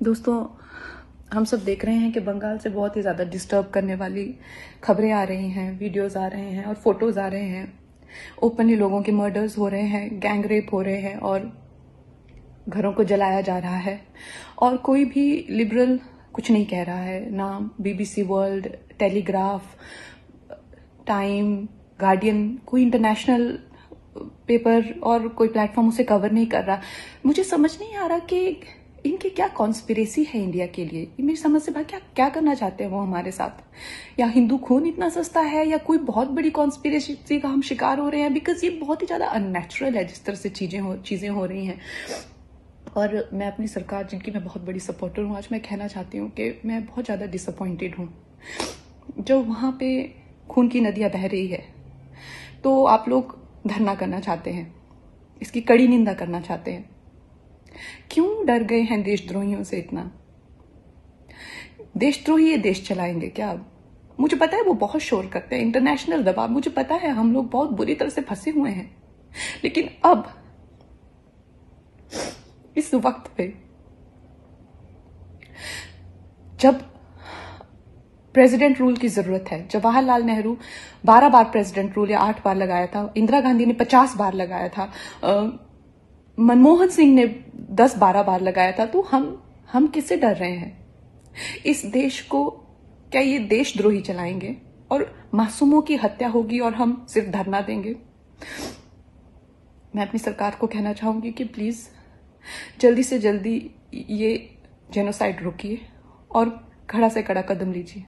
दोस्तों, हम सब देख रहे हैं कि बंगाल से बहुत ही ज़्यादा डिस्टर्ब करने वाली खबरें आ रही हैं वीडियोस आ रहे हैं और फ़ोटोज़ आ रहे हैं। ओपनली लोगों के मर्डर्स हो रहे हैं गैंग रेप हो रहे हैं और घरों को जलाया जा रहा है। और कोई भी लिबरल कुछ नहीं कह रहा है। ना BBC World Telegraph Time Guardian कोई इंटरनेशनल पेपर और कोई प्लेटफॉर्म उसे कवर नहीं कर रहा। मुझे समझ नहीं आ रहा कि इनकी क्या कॉन्स्पिरेसी है इंडिया के लिए? मेरी समझ से भाई क्या क्या करना चाहते हैं वो हमारे साथ? या हिंदू खून इतना सस्ता है, या कोई बहुत बड़ी कॉन्स्पिरेसी का हम शिकार हो रहे हैं? बिकॉज़ ये बहुत ही ज़्यादा अननेचुरल है, जिस तरह से चीज़ें हो चीज़ें हो रही हैं। और मैं अपनी सरकार, जिनकी मैं बहुत बड़ी सपोर्टर हूँ, आज मैं कहना चाहती हूँ कि मैं बहुत ज़्यादा डिसअपॉइंटेड हूँ। जो वहाँ पे खून की नदियाँ बह रही है तो आप लोग धरना करना चाहते हैं। इसकी कड़ी निंदा करना चाहते हैं। क्यों डर गए हैं देशद्रोहियों से इतना? देशद्रोही ये देश चलाएँगे क्या? मुझे पता है वो बहुत शोर करते हैं इंटरनेशनल दबाव। मुझे पता है हम लोग बहुत बुरी तरह से फंसे हुए हैं। लेकिन अब, इस वक्त पे, जब प्रेसिडेंट रूल की ज़रूरत है, जवाहरलाल नेहरू बारह बार प्रेसिडेंट रूल या आठ बार लगाया था, इंदिरा गांधी ने पचास बार लगाया था मनमोहन सिंह ने दस बारह बार लगाया था तो हम हम किससे डर रहे हैं? इस देश को क्या ये देशद्रोही चलाएँगे? और मासूमों की हत्या होगी और हम सिर्फ़ धरना देंगे? मैं अपनी सरकार को कहना चाहूँगी कि प्लीज़, जल्दी से जल्दी ये जेनोसाइड रोकिए और खड़ा से कड़ा कदम लीजिए।